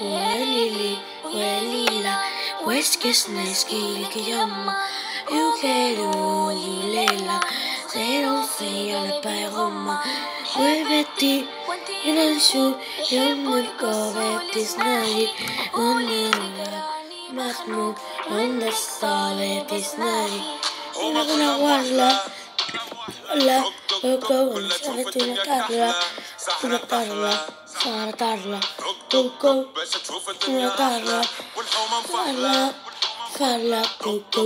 Welili, welila, weskesneski kiyama, yukelu yulela, seronsi yalepai homma, Vuelveti, en el sur, yo me cobetis nadie, unina, mahmud, donde soletis nadie, y me una guarla, la, yo cobo, sabes tú una carla, tú una carla. Koko Unsafetuna tarla Tuna tarla Sara tarla Koko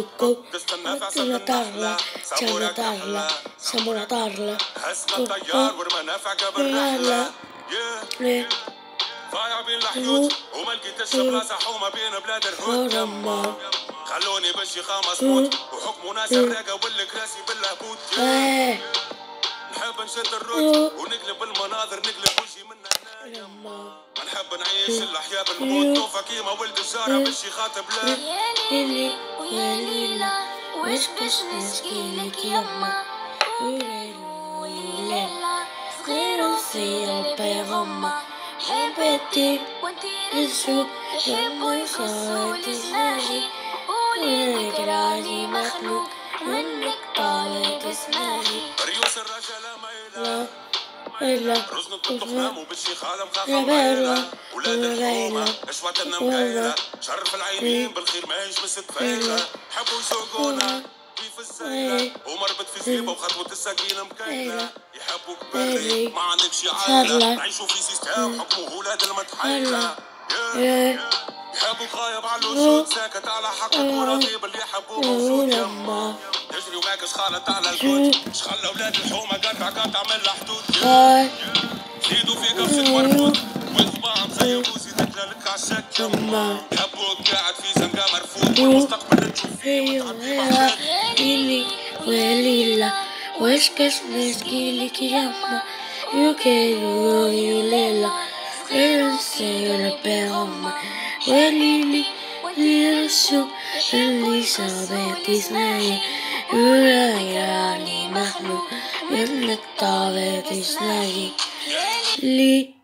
Tuna tarla Tarla Tarla Koko Koko Tuna tarla Tuna tarla Samuna tarla هزنا الطيار والمنافع جاب الرحلة Le ضايع بين الحدود وما لقيتش بلاصة حومة بين بلاد الهود خلوني بالشيخة مظبوط وحكم ناس الراقة والكراسي باللاهوت مشات الروح ونقلب المناظر نقلب وجهي من هنا يما ما نحب نعيش الأحياء بالموت توفى كيما ولد الزهرة باش يخاطب لا. يا ليلي ويا ليلى واش باش نشكي لك يا ما ويا ليلى صغير وصي ربي غما حبتي وانتي نسو حبو Ila رزنة الطحنام وبالشيخ عالم يا ولاد ولا الحومة ولا قايلة شرف العينين بالخير ما يجلس تفايلة حبوا يسوقونا كيف السيلة. ومربط في زيبة وخطوة السكينة مكيلة. يحبوك بري ما عندكش عائلة. نعيشوا في سيستم حكمه ولاد المتحيلة. يحبوك غايب على الوجود ساكت على حقك وراضي باللي يحبوه موجود. يما يجري وماك شخالة على الكود شخلة أولاد الحومة قطع قطع من الحدود. زيدوا في قفصة مرفوض والطباع زي تكلا لك عالشك يما يحبوك قاعد في زنقة مرفوض. والمستقبل تشوف فيه بحيط Lili og Lila Væskesne skil ikke jamma Ykeilu Lila Þeir og þeir alveg bærumma Lily, Lilsu, Elizabeth, Disney, Urayani, Mahlu, Elizabeth, Disney, Lily.